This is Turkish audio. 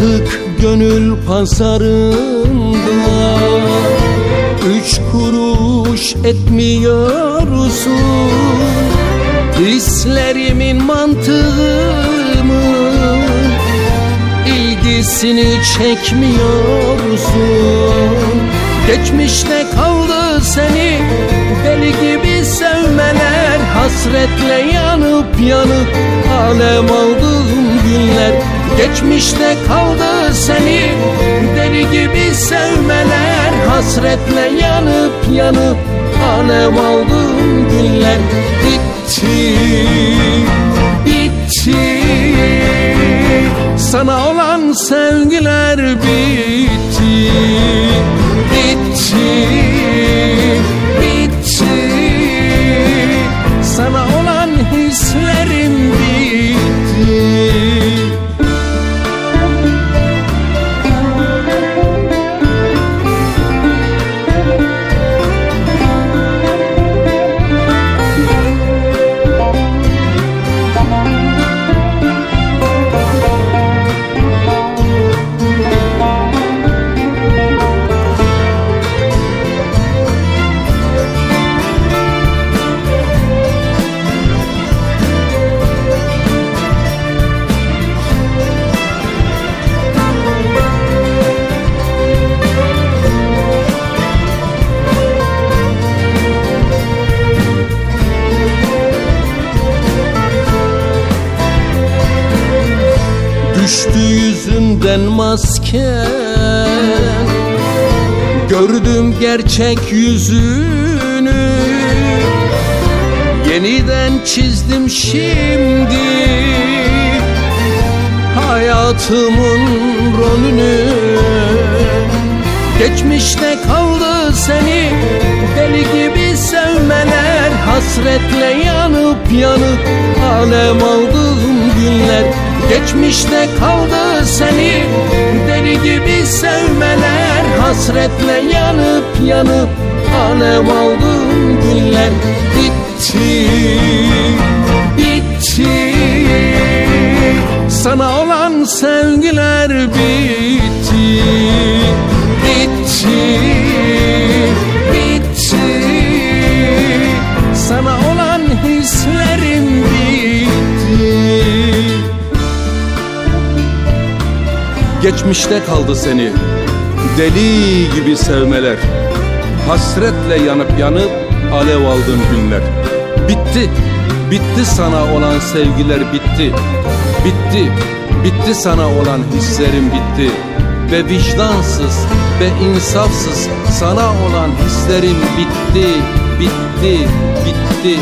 Artık gönül pazarında Üç kuruş etmiyorsun. Hislerimin mantığımın ilgisini çekmiyorsun. Geçmişte kaldı seni deli gibi sevmeler. Hasretle yanıp yanıp alem günler Geçmişte kaldı seni deli gibi sevmeler Hasretle yanıp yanıp alem aldığım günler Bitti, bitti. Sana olan sevgiler Bitti, bitti Düştü yüzümden masken Gördüm gerçek yüzünü. Yeniden çizdim şimdi. Hayatımın rolünü. Geçmişte kaldı seni deli gibi sevmeler. Hasretle yanıp yanıp alem günler Geçmişte kaldı seni. Deli gibi sevmeler Hasretle yanıp yanıp alem aldığım günler bitti Geçmişte kaldı seni. Deli gibi sevmeler. Hasretle yanıp yanıp alev aldığım günler. Bitti, bitti sana olan sevgiler bitti. Bitti, bitti sana olan hislerim bitti. Ve vicdansız ve insafsız sana olan hislerim bitti. Bitti, bitti,